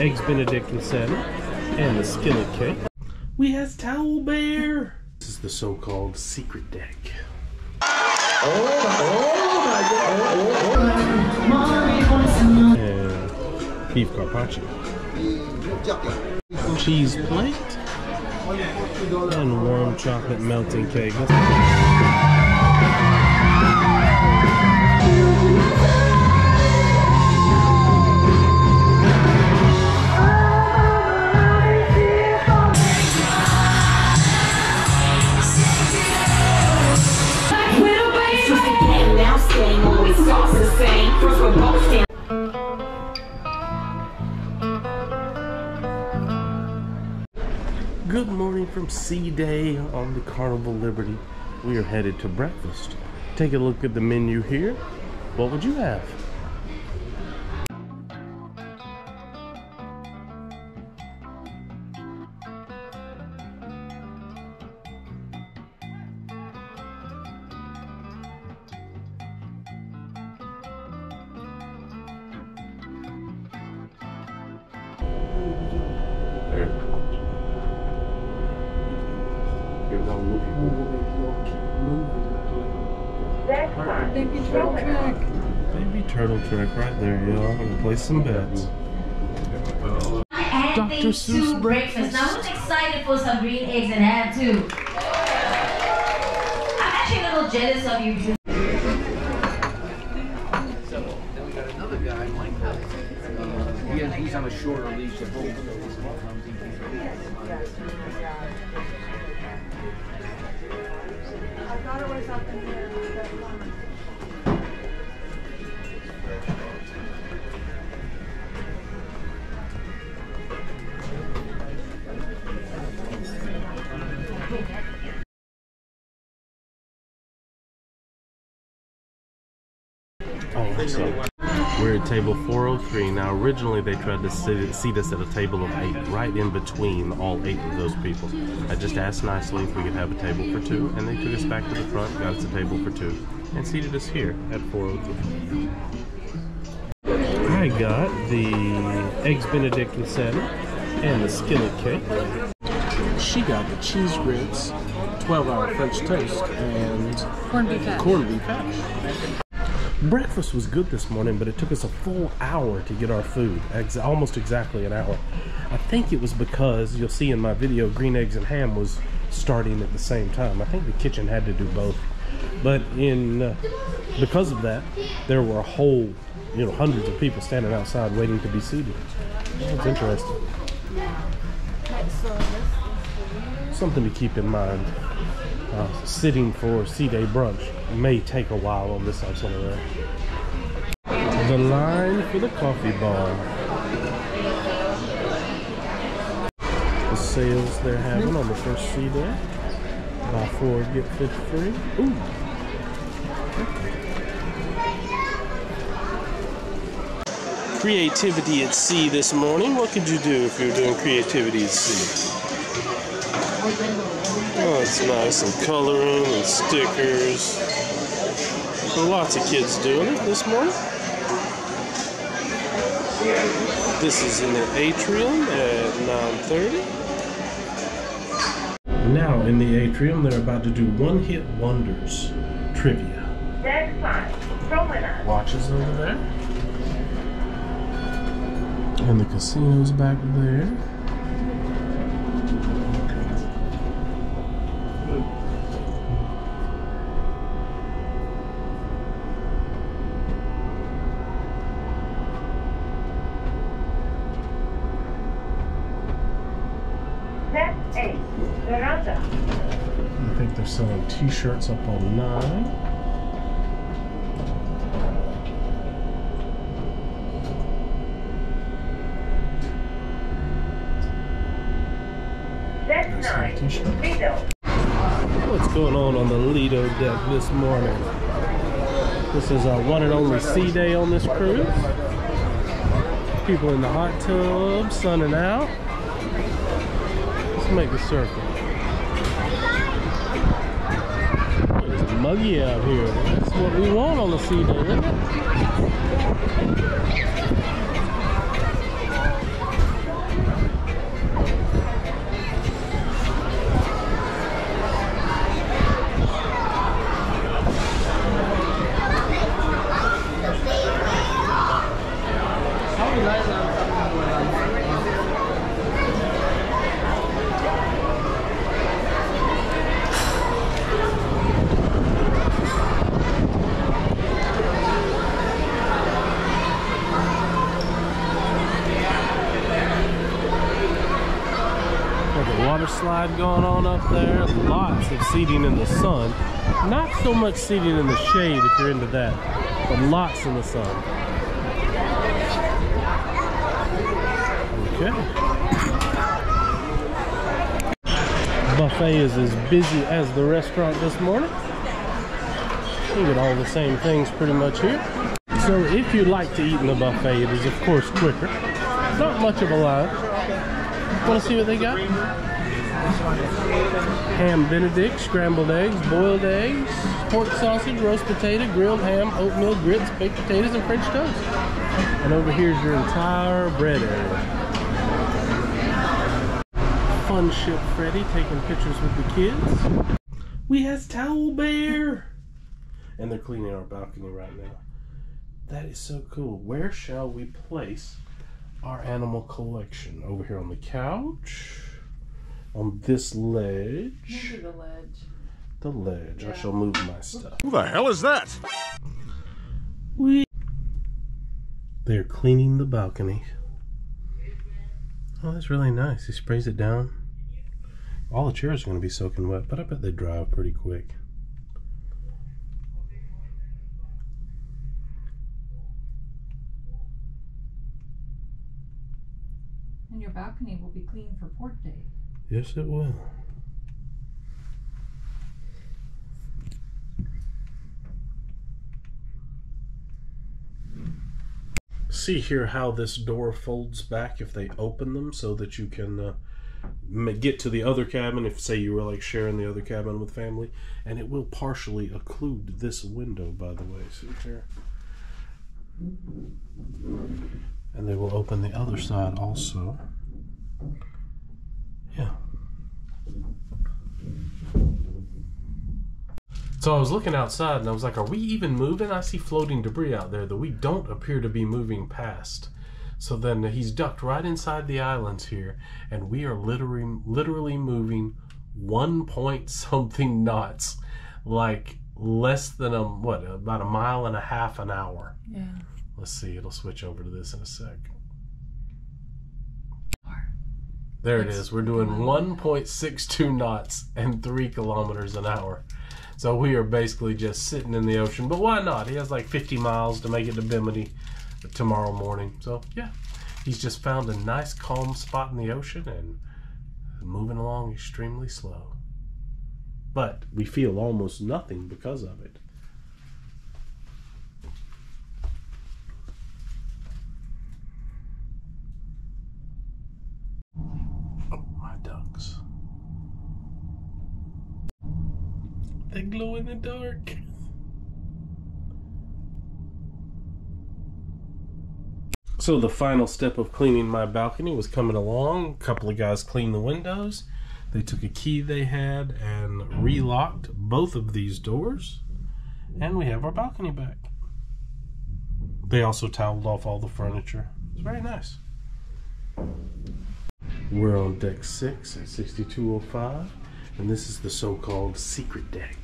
eggs Benedict and salmon, and the skillet cake. We has Towel Bear. This is the so-called secret deck. And beef carpaccio. Cheese plate. And warm chocolate melting cake. Morning from Sea Day on the Carnival Liberty. We are headed to breakfast. Take a look at the menu here. What would you have? Baby truck track. Baby turtle track right there, y'all. I'm Gonna place some bets. Dr. Seuss breakfast. Now who's excited for some green eggs and ham too? I'm actually a little jealous of you. Ju- Then we got another guy, Mike. He has, he's on a shorter leash Oh, excellent. We're at table 403. Now, originally they tried to sit, seat us at a table of eight, right in between all eight of those people. I just asked nicely if we could have a table for two, and they took us back to the front, got us a table for two, and seated us here at 403. I got the eggs Benedict and salmon, and the skillet cake. She got the cheese grits, 12 hour French toast, and Corned beef hash. corned beef hash. Breakfast was good this morning, but it took us a full hour to get our food. Ex- almost exactly an hour. I think it was because you'll see in my video, green eggs and ham was starting at the same time. I think the kitchen had to do both. But in uh, because of that, there were a whole, you know, hundreds of people standing outside waiting to be seated. That's interesting. Something to keep in mind. Uh, sitting for Sea Day brunch may take a while on this itinerary. The line for the coffee bar. The sales they're having on the first Sea Day. Buy four, get fifth free. Ooh. Creativity at sea this morning. What could you do if you were doing creativity at sea? Oh, it's nice and coloring and stickers. Lots of kids doing it this morning. This is in the atrium at 9:30. Now in the atrium, they're about to do one-hit wonders trivia. Next time, promenade. Watches over there. And the casino's back there. Step 8, veranda. I think they're selling t-shirts up on 9. Step Nice 9. Lido. What's going on on the Lido deck this morning? This is our one and only sea day on this cruise. People in the hot tub, sunning out. Let's make a circle. It's muggy out here. That's what we want on the sea day, isn't it? Up there. Lots of seating in the sun. Not so much seating in the shade if you're into that, but lots in the sun. Okay. Buffet is as busy as the restaurant this morning. You get all the same things pretty much here. So if you like to eat in the buffet, it is of course quicker. Not much of a line. Want to see what they got? Ham Benedict, scrambled eggs, boiled eggs, pork sausage, roast potato, grilled ham, oatmeal, grits, baked potatoes, and French toast. And over here is your entire bread area. Fun Ship Freddy taking pictures with the kids. We has Towel Bear. And they're cleaning our balcony right now. That is so cool. Where shall we place our animal collection? Over here on the couch? On this ledge? Maybe the ledge. The ledge. I shall move my stuff. Who the hell is that? We They're cleaning the balcony. Oh, that's really nice. He sprays it down. All the chairs are going to be soaking wet, but I bet they dry up pretty quick. And your balcony will be clean for port day. Yes, it will. See here how this door folds back if they open them so that you can uh, get to the other cabin if say you were like sharing the other cabin with family and it will partially occlude this window by the way. See here. And they will open the other side also yeah So I was looking outside and I was like, are we even moving? I see floating debris out there that we don't appear to be moving past. So then he's ducked right inside the islands here, and we are literally literally moving one point something knots, like less than a what about a mile and a half an hour. Yeah. Let's see, it'll switch over to this in a sec. There it is. We're doing 1.62 knots and 3 kilometers an hour. So we are basically just sitting in the ocean. But why not? He has like 50 miles to make it to Bimini tomorrow morning. So yeah, he's just found a nice calm spot in the ocean and moving along extremely slow. But we feel almost nothing because of it. Oh, my ducks. Glow in the dark. So the final step of cleaning my balcony was coming along. A couple of guys cleaned the windows. They took a key they had and relocked both of these doors. And we have our balcony back. They also toweled off all the furniture. It's very nice. We're on deck six at 6205, and this is the so called secret deck.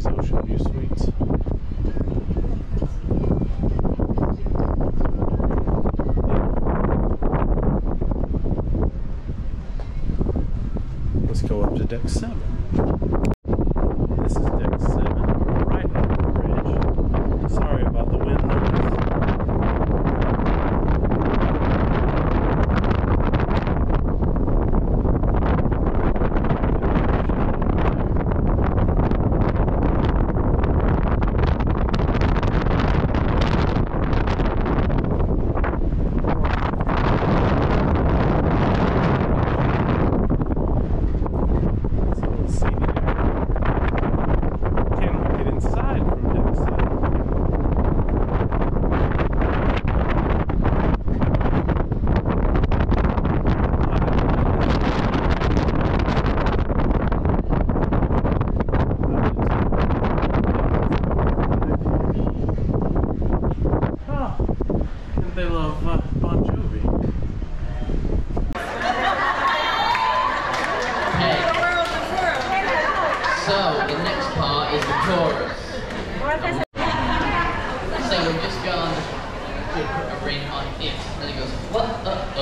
these Ocean View Suites. Let's go up to deck 7.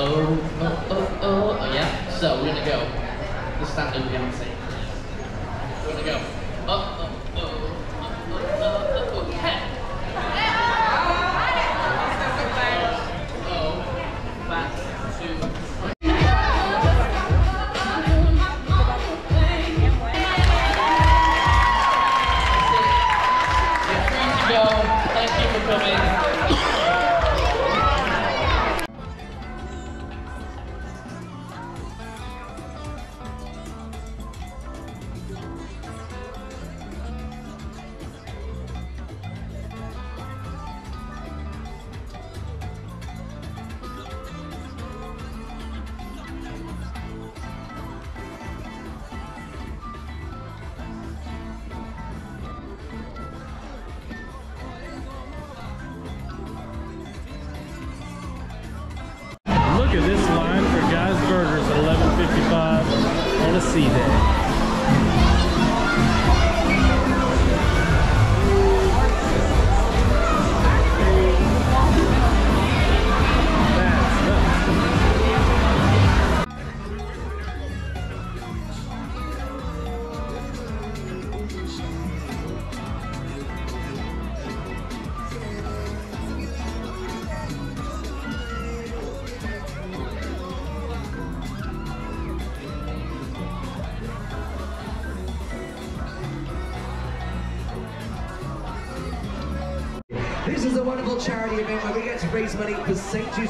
Oh, oh, oh, oh, oh, yeah. So we're gonna go the standard Beyonce. We're gonna go,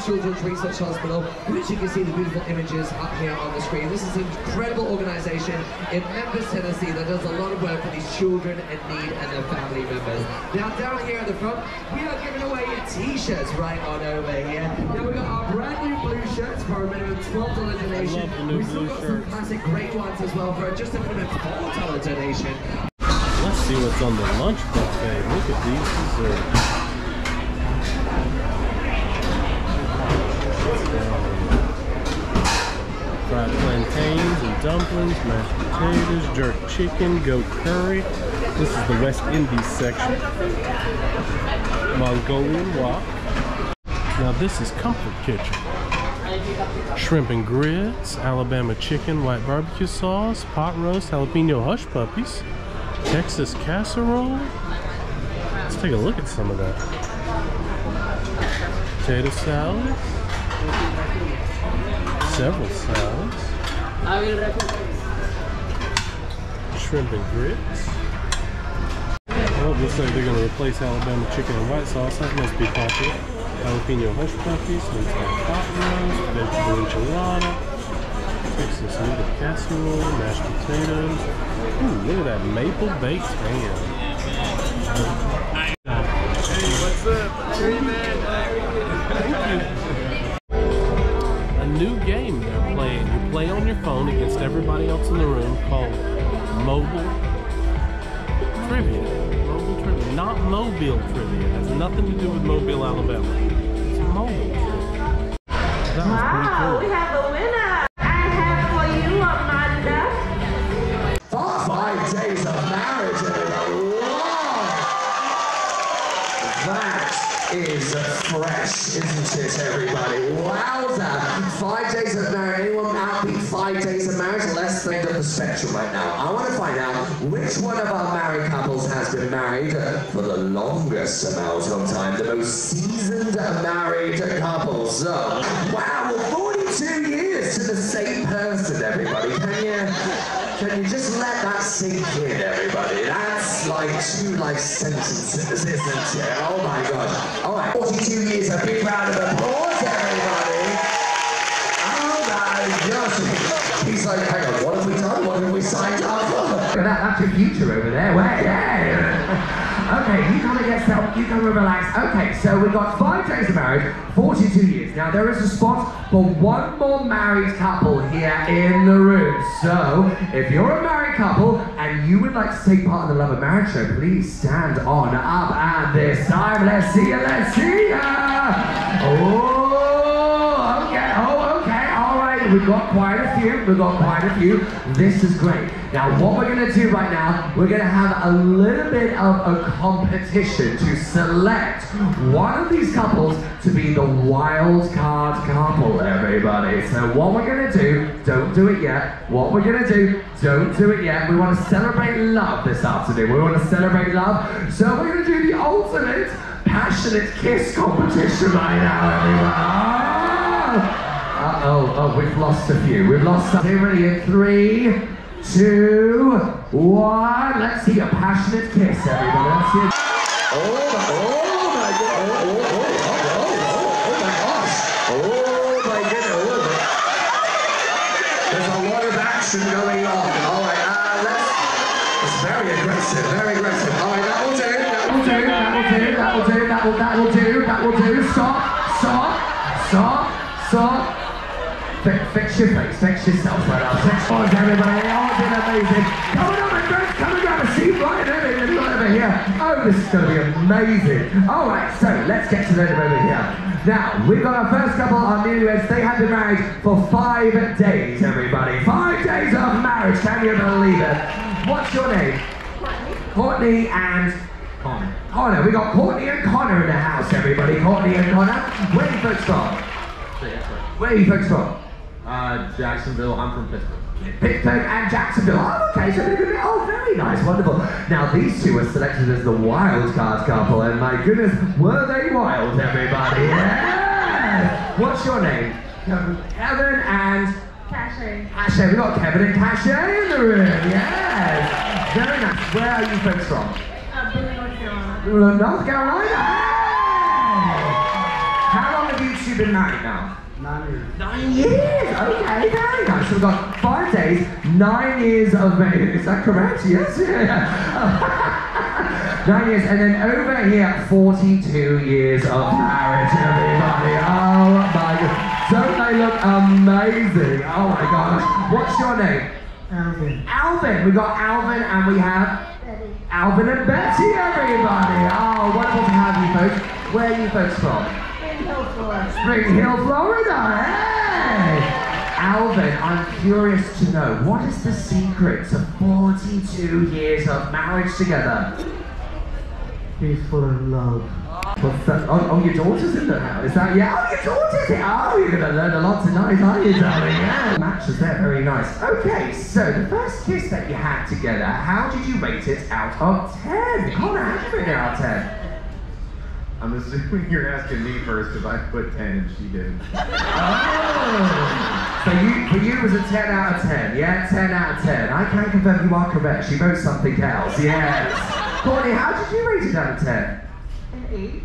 Children's Research Hospital, which you can see the beautiful images up here on the screen. This is an incredible organization in Memphis, Tennessee that does a lot of work for these children in need and their family members. Now down here at the front, we are giving away t-shirts right on over here. Now we've got our brand new blue shirts for a minimum $12 donation. love the new We've still got some classic grey ones as well for just a minimum $4 donation. Let's see what's on the lunch buffet. Look at these desserts plantains and dumplings, mashed potatoes, jerk chicken, goat curry. This is the West Indies section. Mongolian wok. Now this is Comfort Kitchen. Shrimp and grits, Alabama chicken, white barbecue sauce, pot roast, jalapeno hush puppies, Texas casserole. Let's take a look at some of that. Potato salad. Several salads. Shrimp and grits. Well, looks like they're going to replace Alabama chicken and white sauce. That must be popular. Jalapeno hush puppies, inside pot roast, vegetable enchilada, Texas noodle casserole, mashed potatoes. Ooh, look at that maple baked ham. A everybody else in the room called Mobile Trivia. Mobile Trivia. Not Mobile Trivia. It has nothing to do with Mobile, Alabama. It's Mobile Trivia. That was pretty cool. have a winner. I have for you, Amanda. Five days of marriage and wow! That is fresh, isn't spectrum right now. I want to find out which one of our married couples has been married for the longest amount of time, the most seasoned married couple. So, wow, well, 42 years to the same person, everybody. Can you, can you just let that sink in, everybody? That's like two life sentences, isn't it? Oh my god. All right, 42 years, a big round of applause, everybody. Oh my gosh. He's like, at that, that's your future over there. Yeah. Okay, you gotta get self, you gotta relax. Okay, so we've got five days of marriage, 42 years. Now there is a spot for one more married couple here in the room. So, if you're a married couple and you would like to take part in the Love and Marriage Show, please stand on up at this time. Let's see ya, let's see ya. Oh, We've got quite a few, we've got quite a few. This is great. Now, what we're gonna do right now, we're gonna have a little bit of a competition to select one of these couples to be the wild card couple, everybody. So what we're gonna do, don't do it yet. What we're gonna do, don't do it yet. We wanna celebrate love this afternoon. We wanna celebrate love. So we're gonna do the ultimate passionate kiss competition right now, everyone. Ah! Oh, oh, we've lost a few. We've lost some. Everybody in three, two, one. Let's see a passionate kiss, everybody. Let's see. Oh oh Fix, fix your face, fix yourself right now. Fix oh, everybody. Oh, it's been amazing. Come on up, my friends. Come and grab a seat right over here, right over here. Oh, this is going to be amazing. All right, so let's get to them over here. Now, we've got our first couple, our newlyweds. They have been married for five days, everybody. Five days of marriage. Can you believe it? What's your name? Courtney and Connor. Connor. We got Courtney and Connor in the house, everybody. Courtney and Connor. Where are you folks from? Where are you folks from? Uh, Jacksonville. I'm from Pittsburgh. Pittsburgh and Jacksonville. Oh, okay, so they're gonna be, oh, very nice, wonderful. Now, these two were selected as the wild card couple, and my goodness, were they wild, everybody? Yeah! What's your name? Kevin. Kevin and Casher. Cashay. We got Kevin and Cashay in the room, yes! Very nice. Where are you folks from? Uh, North Carolina. North Carolina. Hey! How long have you two been married now? Nine years. Nine years. Okay, very nice. So we've got five days, nine years of marriage. Is that correct? Yes. Yeah. nine years, and then over here, 42 years of marriage. Everybody. Oh my god. Don't they look amazing? Oh my gosh. What's your name? Alvin. Alvin. We got Alvin, and we have Betty. Alvin and Betty. Everybody. Oh, wonderful to have you folks. Where are you folks from? Spring Hill, Florida. Spring Hill, Florida. Hey! Alvin, I'm curious to know what is the secret to 42 years of marriage together? And love. What's that? Oh, oh, your daughter's in the house. Is that yeah? Oh, your daughter's here. Oh, you're gonna learn a lot tonight, aren't you, darling? Yeah. Matches there, very nice. Okay, so the first kiss that you had together, how did you rate it out of 10? Connor, how did you rate it out of 10? I'm assuming you're asking me first because I put 10 and she didn't. Oh. So you, for you it was a 10 out of 10, yeah? 10 out of 10. I can't confirm you are correct. She wrote something else, yes. Courtney, how did you rate it out of 10? An eight.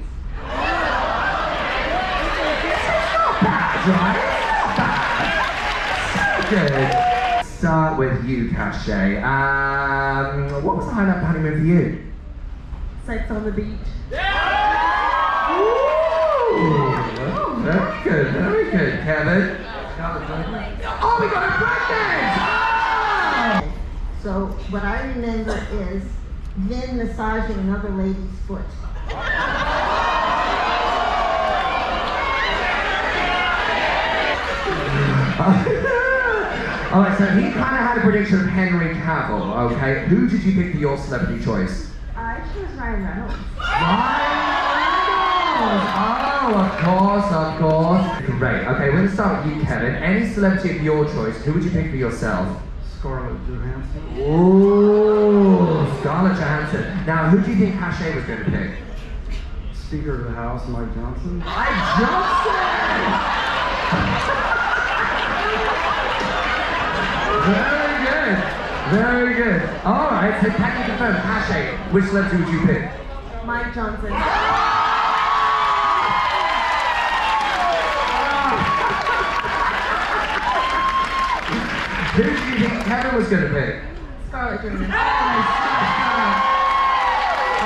Not bad, right? It's Not bad. So Good. Start with you, Cache. Um, what was the highlight of the honeymoon for you? Sex on the beach. Ooh, good, very good, Kevin. Oh, we got a pregnant! Ah! So what I remember is Vin massaging another lady's foot. All right, so he kind of had a prediction of Henry Cavill. Okay, who did you pick for your celebrity choice? I chose Ryan Reynolds. Ryan Oh, of course, of course. Great. Okay, we're going to start with you, Kevin. Any celebrity of your choice, who would you pick for yourself? Scarlett Johansson. Ooh, Scarlett Johansson. Now, who do you think Hashay was going to pick? Speaker of the House, Mike Johnson. Mike Johnson! Very good. Very good. All right, so can you confirm, Hashay, which celebrity would you pick? Mike Johnson. Who do you think Kevin was going to pick? Scarlett Johansson.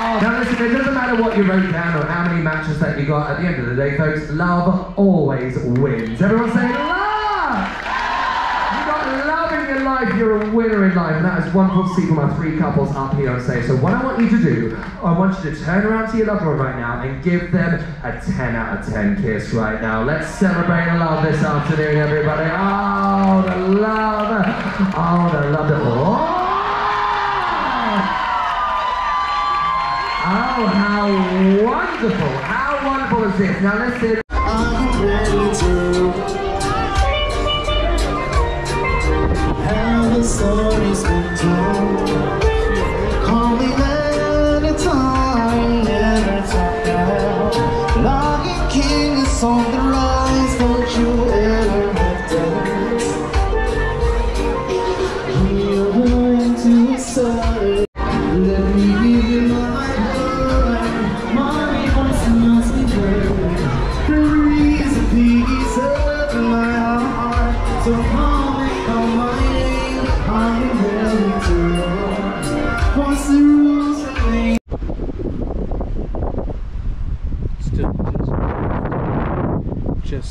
Oh, now listen, it doesn't matter what you wrote down or how many matches that you got. At the end of the day, folks, love always wins. Everyone say love! You got you're a winner in life. And that is wonderful to see from our three couples up here on stage. So what I want you to do, I want you to turn around to your loved one right now and give them a 10 out of 10 kiss right now. Let's celebrate love this afternoon, everybody. Oh, the love. Oh, the love. Oh! Oh, how wonderful! How wonderful is this? Now listen. I'm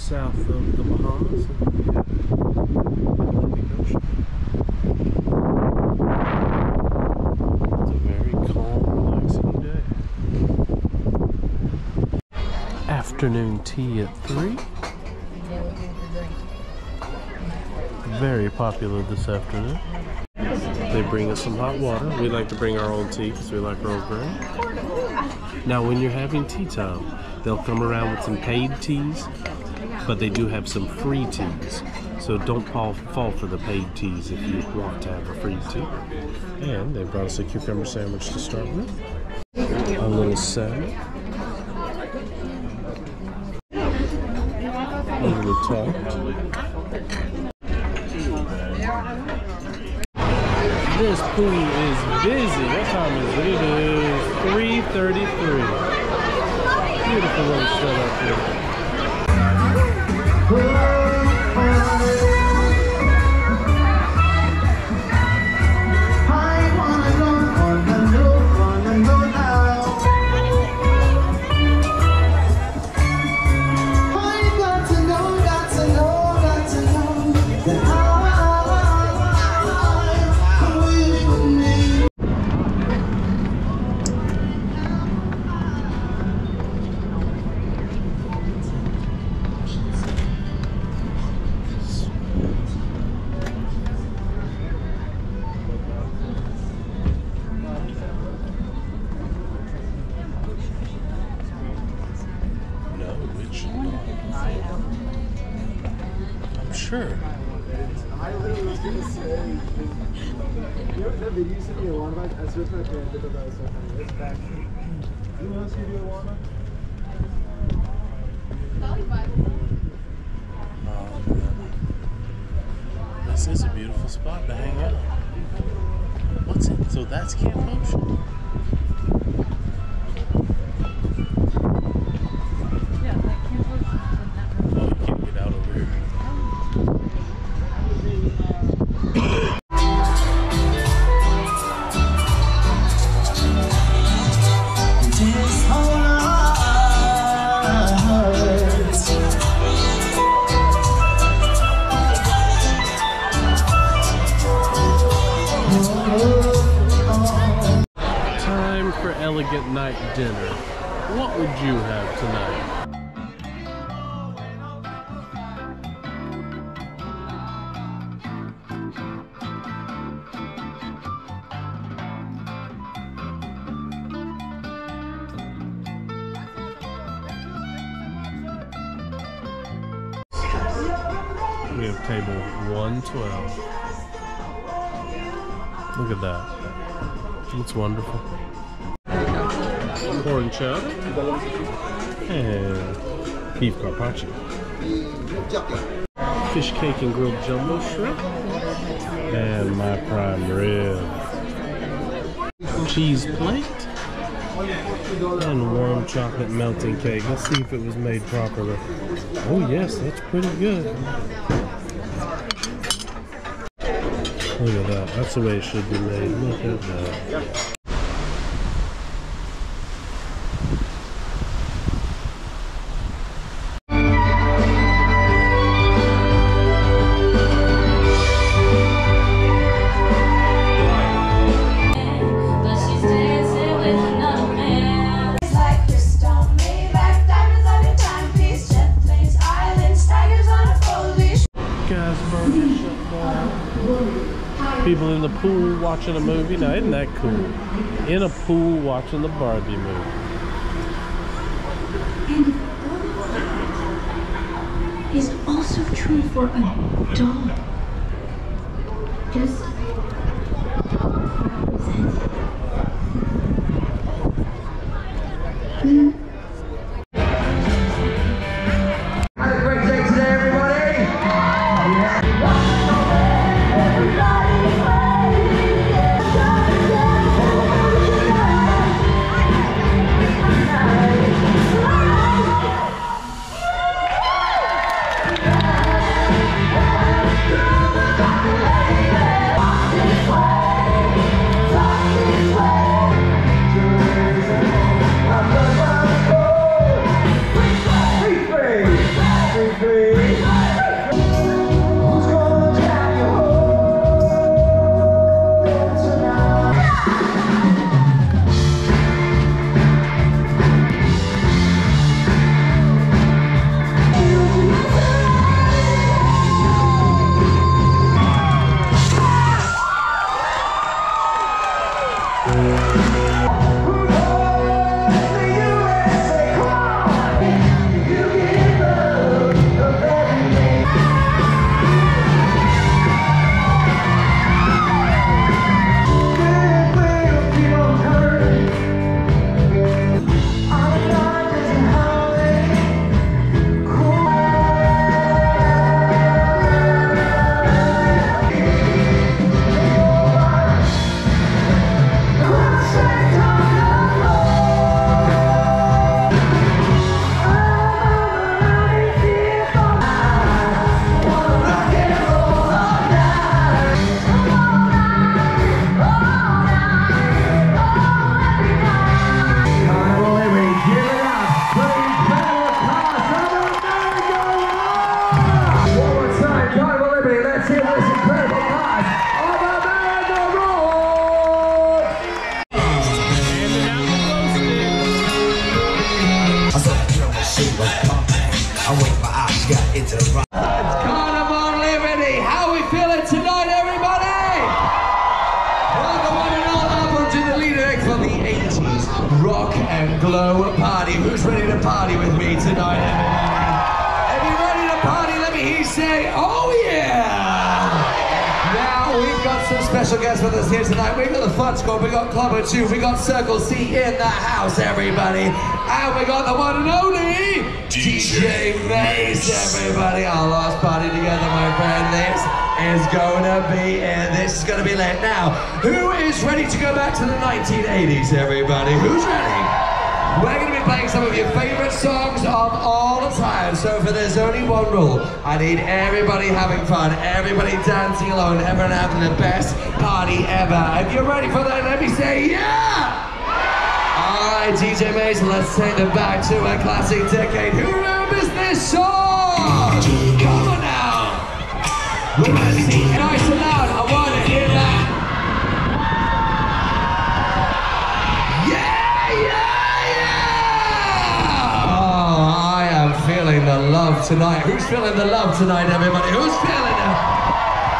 south of the Bahamas. and have Atlantic Ocean. It's a very calm, relaxing day. Afternoon tea at 3. Very popular this afternoon. They bring us some hot water. We like to bring our own tea because we like Earl Grey. Now, when you're having tea time, they'll come around with some paid teas, but they do have some free teas. So don't fall, fall for the paid teas if you want to have a free tea. And they brought us a cucumber sandwich to start with, a little salad, a little tart. This pool is busy. What time is it? It is 3.33. Beautiful little setup here. I carpaccio. Fish cake and grilled jumbo shrimp. And my prime rib. Cheese plate. And warm chocolate melting cake. Let's see if it was made properly. Oh yes, that's pretty good. Look at that. That's the way it should be made. Look at that. Watching a movie. Now, isn't that cool? In a pool watching the Barbie movie. is also true for a doll. Just us here tonight. We've got the Fun Squad, we got Club O2, we got Circle C in the house, everybody. And we got the one and only DJ Mace, everybody. Our last party together, my friend. This is gonna be it. This is gonna be lit. Now, who is ready to go back to the 1980s, everybody? Who's ready? We're to be playing some of your favorite songs of all the time. So for there's only one rule. I need everybody having fun, everybody dancing along, everyone having the best party ever. If you're ready for that, let me say yeah! Alright, DJ Mason, let's take it back to a classic decade. Who remembers this song? Come on now! We're gonna see the love tonight? Who's feeling the love tonight, everybody? Who's feeling it?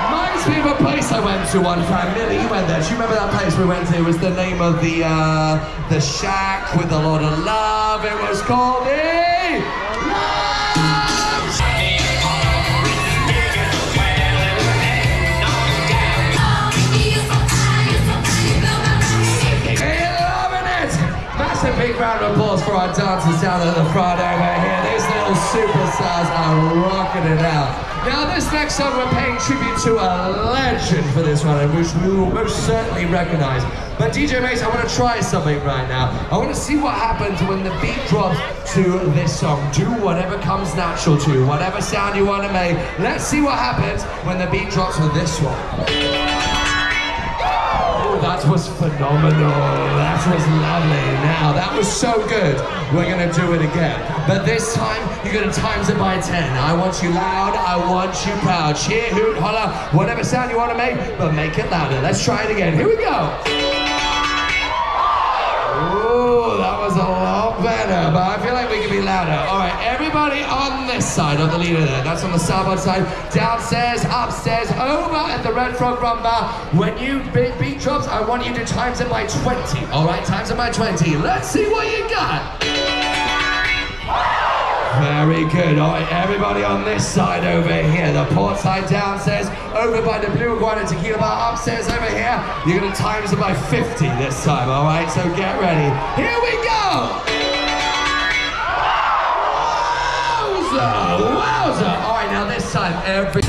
Reminds me of a place I went to one time. Lily, you went there. Do you remember that place we went to? It was the name of the uh, the shack with a lot of love. It was called the Love. big round of applause for our dancers down at the Friday. Now, this next song we're paying tribute to a legend for this one, which we will most certainly recognize. But DJ Mace, I want to try something right now. I want to see what happens when the beat drops to this song. Do whatever comes natural to you, whatever sound you want to make. Let's see what happens when the beat drops with this one. That was phenomenal. That was lovely. Now, that was so good. We're going to do it again. But this time, you're going to times it by 10. I want you loud. I want you proud. Cheer, hoot, holler, whatever sound you want to make, but make it louder. Let's try it again. Here we go. Ooh, that was a lot better, but I feel like louder. All right, everybody on this side of the leader there. That's on the starboard side. Downstairs, upstairs, over at the Red Frog Rum Bar. When you beat, beat drops, I want you to times it by 20. All right, times it by 20. Let's see what you got. Very good. All right, everybody on this side over here. The port side downstairs, over by the Blue Iguana Tequila Bar upstairs over here. You're going to times it by 50 this time, all right? So get ready. Here we go. Every...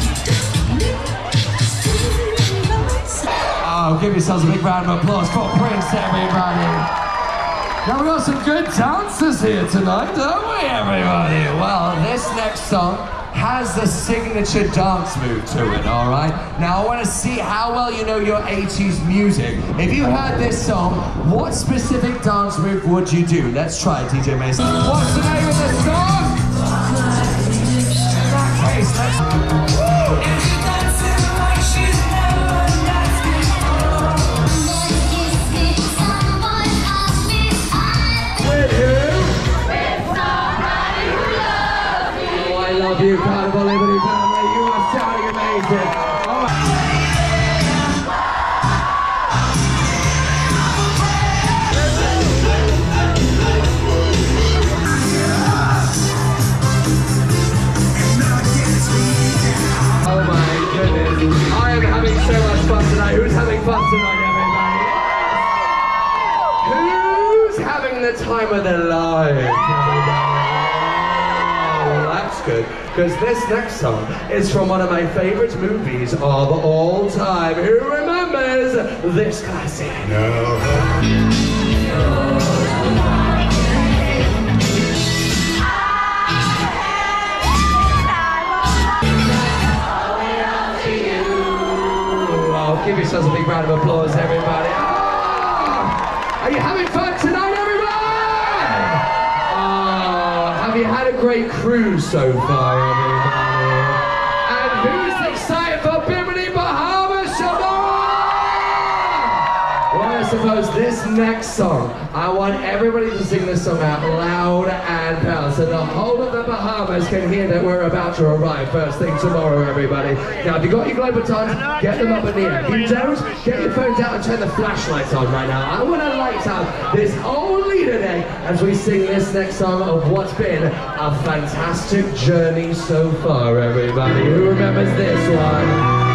Oh, give yourselves a big round of applause for Prince, everybody. Now we got some good dancers here tonight, don't we, everybody? Well, this next song has the signature dance move to it, all right? Now I want to see how well you know your 80s music. If you heard this song, what specific dance move would you do? Let's try it, DJ Mason. What's the name of their life? Oh, that's good. Because this next song is from one of my favorite movies of all time. Who remembers this classic? Oh, give yourselves a big round of applause, everybody. Ah! Are you having fun tonight, You had a great cruise so far, everybody? And who's excited for Bimini Bahamas tomorrow? Well, I suppose this next song, I want everybody to sing this song out loud and proud so the whole of the Bahamas can hear that we're about to arrive first thing tomorrow, everybody. Now, if you've got your Globotons, get them up in the air. If you don't, get your phones out and turn the flashlights on right now. I want to light up this whole Lido deck as we sing this next song of what's been a fantastic journey so far, everybody. Who remembers this one?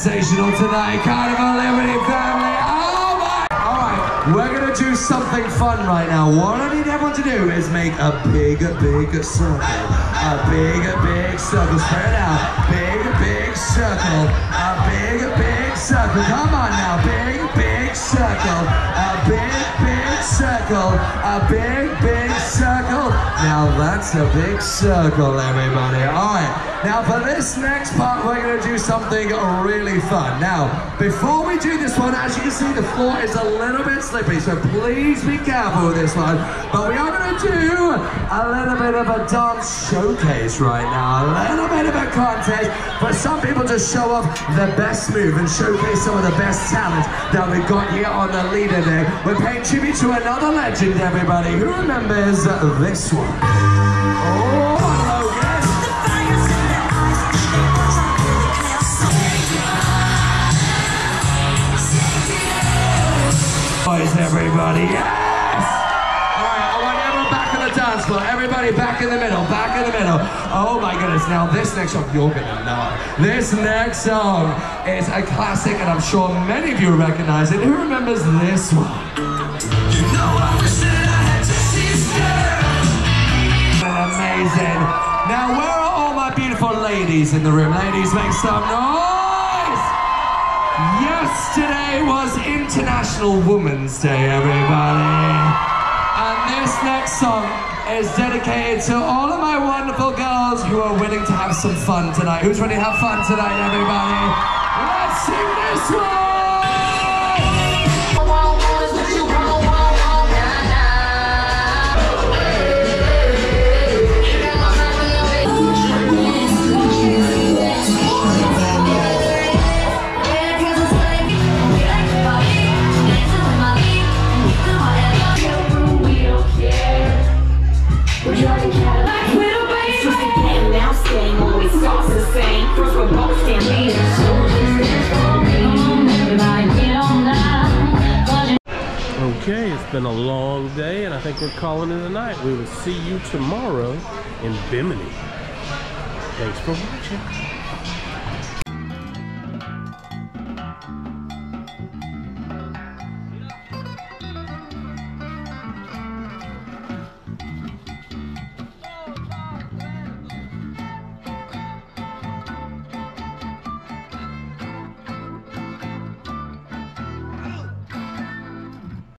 Sensational tonight, Carnival Liberty family. Oh my! All right, we're gonna do something fun right now. What I need everyone to do is make a big, big circle. A big, big circle. Spread out. Big, big circle. A big, big circle. Come on now. Big, big circle. A big, big circle. A big, big circle. Now that's a big circle, everybody. All right. Now for this next part, we're going to do something really fun. Now, before we do this one, as you can see, the floor is a little bit slippery, so please be careful with this one. But we are going to do a little bit of a dance showcase right now, a little bit of a contest for some people to show off their best move and showcase some of the best talent that we've got here on the Lido deck. We're paying tribute to another legend, everybody. Who remembers this one? Oh, everybody. Yes! All right, I want everyone back on the dance floor. Everybody back in the middle, back in the middle. Oh my goodness, now this next song, you're gonna love. This next song is a classic, and I'm sure many of you recognize it. Who remembers this one? You know I wish that I had your sister. Amazing. Now, where are all my beautiful ladies in the room? Ladies, make some noise! Yesterday was International Women's Day, everybody. And this next song is dedicated to all of my wonderful girls who are willing to have some fun tonight. Who's ready to have fun tonight, everybody? Let's sing this one! It's been a long day, and I think we're calling it a night. We will see you tomorrow in Bimini. Thanks for watching.